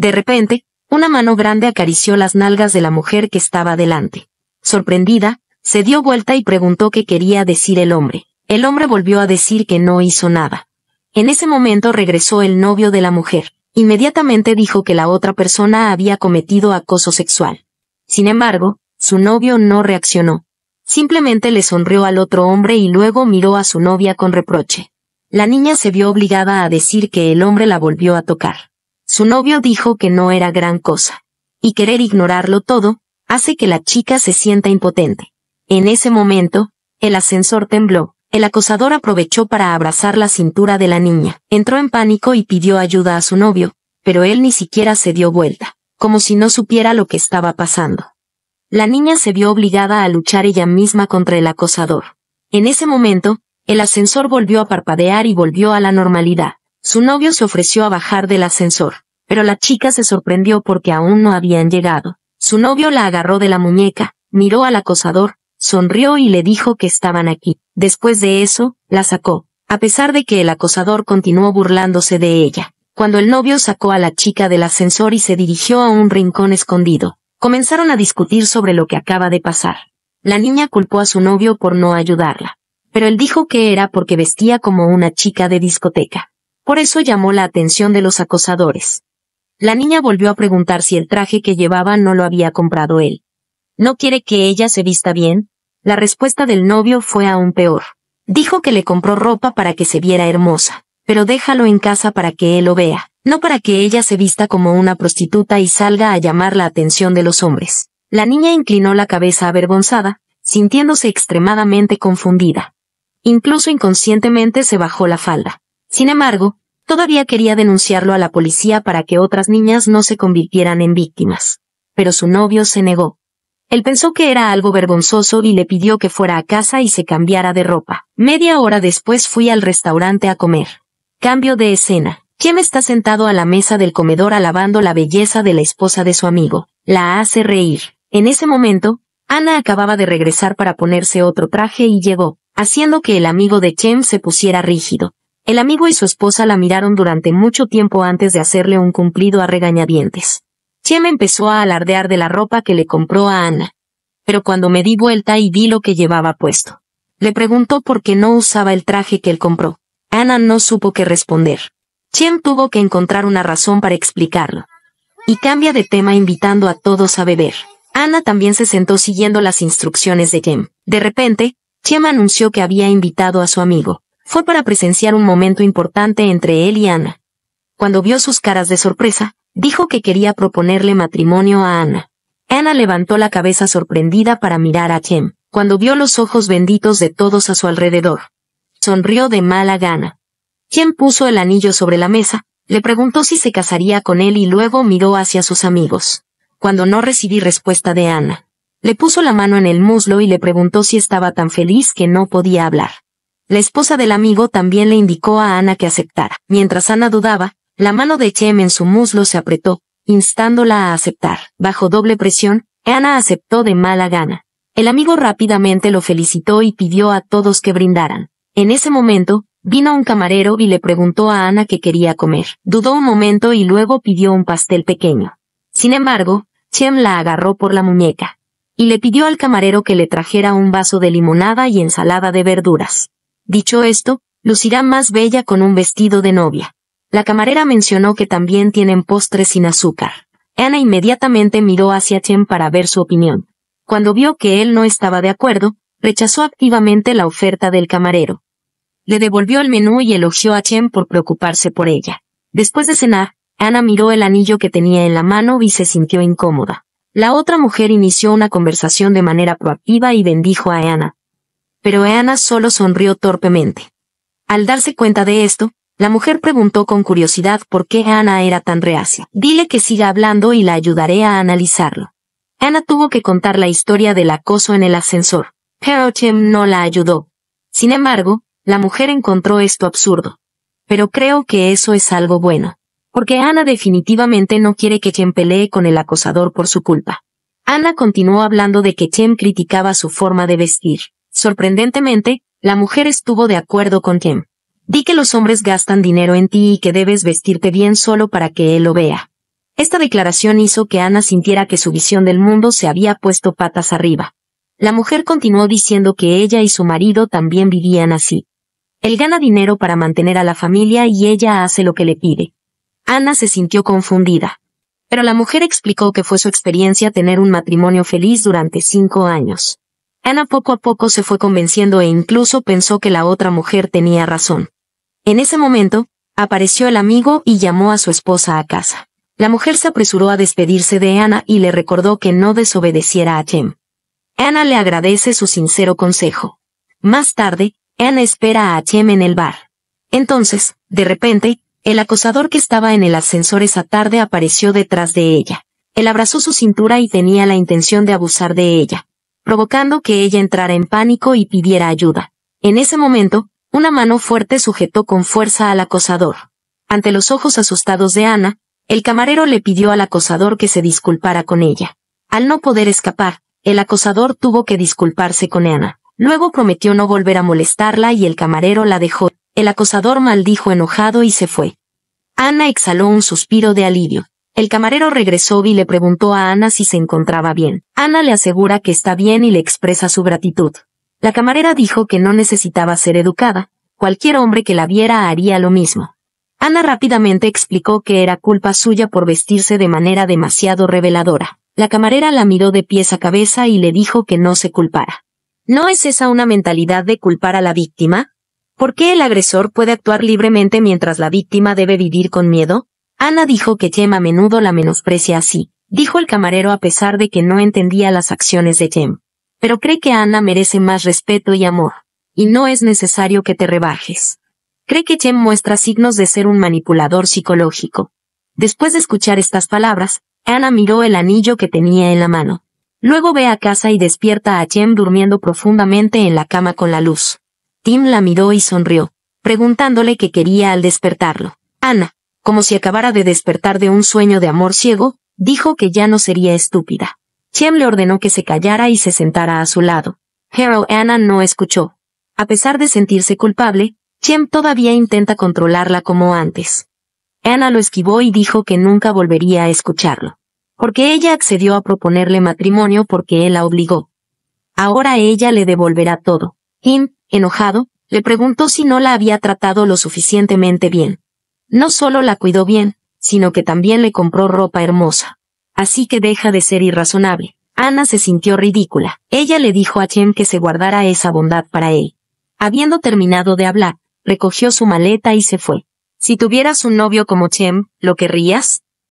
De repente, una mano grande acarició las nalgas de la mujer que estaba delante. Sorprendida, se dio vuelta y preguntó qué quería decir el hombre. El hombre volvió a decir que no hizo nada. En ese momento regresó el novio de la mujer. Inmediatamente dijo que la otra persona había cometido acoso sexual. Sin embargo, su novio no reaccionó. Simplemente le sonrió al otro hombre y luego miró a su novia con reproche. La niña se vio obligada a decir que el hombre la volvió a tocar. Su novio dijo que no era gran cosa. Y querer ignorarlo todo, hace que la chica se sienta impotente. En ese momento, el ascensor tembló. El acosador aprovechó para abrazar la cintura de la niña. Entró en pánico y pidió ayuda a su novio, pero él ni siquiera se dio vuelta, como si no supiera lo que estaba pasando. La niña se vio obligada a luchar ella misma contra el acosador. En ese momento, el ascensor volvió a parpadear y volvió a la normalidad. Su novio se ofreció a bajar del ascensor, pero la chica se sorprendió porque aún no habían llegado. Su novio la agarró de la muñeca, miró al acosador, sonrió y le dijo que estaban aquí. Después de eso, la sacó, a pesar de que el acosador continuó burlándose de ella. Cuando el novio sacó a la chica del ascensor y se dirigió a un rincón escondido, comenzaron a discutir sobre lo que acaba de pasar. La niña culpó a su novio por no ayudarla, pero él dijo que era porque vestía como una chica de discoteca. Por eso llamó la atención de los acosadores. La niña volvió a preguntar si el traje que llevaba no lo había comprado él. ¿No quiere que ella se vista bien? La respuesta del novio fue aún peor. Dijo que le compró ropa para que se viera hermosa, pero déjalo en casa para que él lo vea, no para que ella se vista como una prostituta y salga a llamar la atención de los hombres. La niña inclinó la cabeza avergonzada, sintiéndose extremadamente confundida. Incluso inconscientemente se bajó la falda. Sin embargo, todavía quería denunciarlo a la policía para que otras niñas no se convirtieran en víctimas. Pero su novio se negó. Él pensó que era algo vergonzoso y le pidió que fuera a casa y se cambiara de ropa. Media hora después fui al restaurante a comer. Cambio de escena. Kim está sentado a la mesa del comedor alabando la belleza de la esposa de su amigo. La hace reír. En ese momento, Ana acababa de regresar para ponerse otro traje y llegó, haciendo que el amigo de Chem se pusiera rígido. El amigo y su esposa la miraron durante mucho tiempo antes de hacerle un cumplido a regañadientes. Chem empezó a alardear de la ropa que le compró a Ana. Pero cuando me di vuelta y vi lo que llevaba puesto, le preguntó por qué no usaba el traje que él compró. Ana no supo qué responder. Chem tuvo que encontrar una razón para explicarlo. Y cambia de tema invitando a todos a beber. Ana también se sentó siguiendo las instrucciones de Chem. De repente, Chem anunció que había invitado a su amigo. Fue para presenciar un momento importante entre él y Ana. Cuando vio sus caras de sorpresa, Dijo que quería proponerle matrimonio a Ana. Ana levantó la cabeza sorprendida para mirar a Chem, cuando vio los ojos benditos de todos a su alrededor. Sonrió de mala gana. Chem puso el anillo sobre la mesa, le preguntó si se casaría con él y luego miró hacia sus amigos. Cuando no recibí respuesta de Ana, le puso la mano en el muslo y le preguntó si estaba tan feliz que no podía hablar. La esposa del amigo también le indicó a Ana que aceptara. Mientras Ana dudaba, la mano de Chem en su muslo se apretó, instándola a aceptar. Bajo doble presión, Ana aceptó de mala gana. El amigo rápidamente lo felicitó y pidió a todos que brindaran. En ese momento, vino un camarero y le preguntó a Ana qué quería comer. Dudó un momento y luego pidió un pastel pequeño. Sin embargo, Chem la agarró por la muñeca. Y le pidió al camarero que le trajera un vaso de limonada y ensalada de verduras. Dicho esto, lucirá más bella con un vestido de novia. La camarera mencionó que también tienen postres sin azúcar. Ana inmediatamente miró hacia Chen para ver su opinión. Cuando vio que él no estaba de acuerdo, rechazó activamente la oferta del camarero. Le devolvió el menú y elogió a Chen por preocuparse por ella. Después de cenar, Ana miró el anillo que tenía en la mano y se sintió incómoda. La otra mujer inició una conversación de manera proactiva y bendijo a Ana. Pero Ana solo sonrió torpemente. Al darse cuenta de esto, la mujer preguntó con curiosidad por qué Ana era tan reacia. Dile que siga hablando y la ayudaré a analizarlo. Ana tuvo que contar la historia del acoso en el ascensor, pero Chem no la ayudó. Sin embargo, la mujer encontró esto absurdo. Pero creo que eso es algo bueno. Porque Ana definitivamente no quiere que Chem pelee con el acosador por su culpa. Ana continuó hablando de que Chem criticaba su forma de vestir. Sorprendentemente, la mujer estuvo de acuerdo con Chem. Di que los hombres gastan dinero en ti y que debes vestirte bien solo para que él lo vea. Esta declaración hizo que Ana sintiera que su visión del mundo se había puesto patas arriba. La mujer continuó diciendo que ella y su marido también vivían así. Él gana dinero para mantener a la familia y ella hace lo que le pide. Ana se sintió confundida. Pero la mujer explicó que fue su experiencia tener un matrimonio feliz durante cinco años. Ana poco a poco se fue convenciendo e incluso pensó que la otra mujer tenía razón. En ese momento, apareció el amigo y llamó a su esposa a casa. La mujer se apresuró a despedirse de Ana y le recordó que no desobedeciera a Chem. Ana le agradece su sincero consejo. Más tarde, Ana espera a Chem en el bar. Entonces, de repente, el acosador que estaba en el ascensor esa tarde apareció detrás de ella. Él abrazó su cintura y tenía la intención de abusar de ella, provocando que ella entrara en pánico y pidiera ayuda. En ese momento, una mano fuerte sujetó con fuerza al acosador. Ante los ojos asustados de Ana, el camarero le pidió al acosador que se disculpara con ella. Al no poder escapar, el acosador tuvo que disculparse con Ana. Luego prometió no volver a molestarla y el camarero la dejó. El acosador maldijo enojado y se fue. Ana exhaló un suspiro de alivio. El camarero regresó y le preguntó a Ana si se encontraba bien. Ana le asegura que está bien y le expresa su gratitud. La camarera dijo que no necesitaba ser educada, cualquier hombre que la viera haría lo mismo. Ana rápidamente explicó que era culpa suya por vestirse de manera demasiado reveladora. La camarera la miró de pies a cabeza y le dijo que no se culpara. ¿No es esa una mentalidad de culpar a la víctima? ¿Por qué el agresor puede actuar libremente mientras la víctima debe vivir con miedo? Ana dijo que Chem a menudo la menosprecia así, dijo el camarero a pesar de que no entendía las acciones de Chem. Pero cree que Ana merece más respeto y amor, y no es necesario que te rebajes cree que Chem muestra signos de ser un manipulador psicológico. Después de escuchar estas palabras, Ana miró el anillo que tenía en la mano. Luego ve a casa y despierta a Chem durmiendo profundamente en la cama con la luz. Tim la miró y sonrió, preguntándole qué quería al despertarlo. Ana, como si acabara de despertar de un sueño de amor ciego, dijo que ya no sería estúpida. Chem le ordenó que se callara y se sentara a su lado. Pero Ana no escuchó. A pesar de sentirse culpable, Chem todavía intenta controlarla como antes. Ana lo esquivó y dijo que nunca volvería a escucharlo. Porque ella accedió a proponerle matrimonio porque él la obligó. Ahora ella le devolverá todo. Kim, enojado, le preguntó si no la había tratado lo suficientemente bien. No solo la cuidó bien, sino que también le compró ropa hermosa. Así que deja de ser irrazonable. Ana se sintió ridícula. Ella le dijo a Chem que se guardara esa bondad para él. Habiendo terminado de hablar, recogió su maleta y se fue. Si tuvieras un novio como Chem, ¿lo querrías?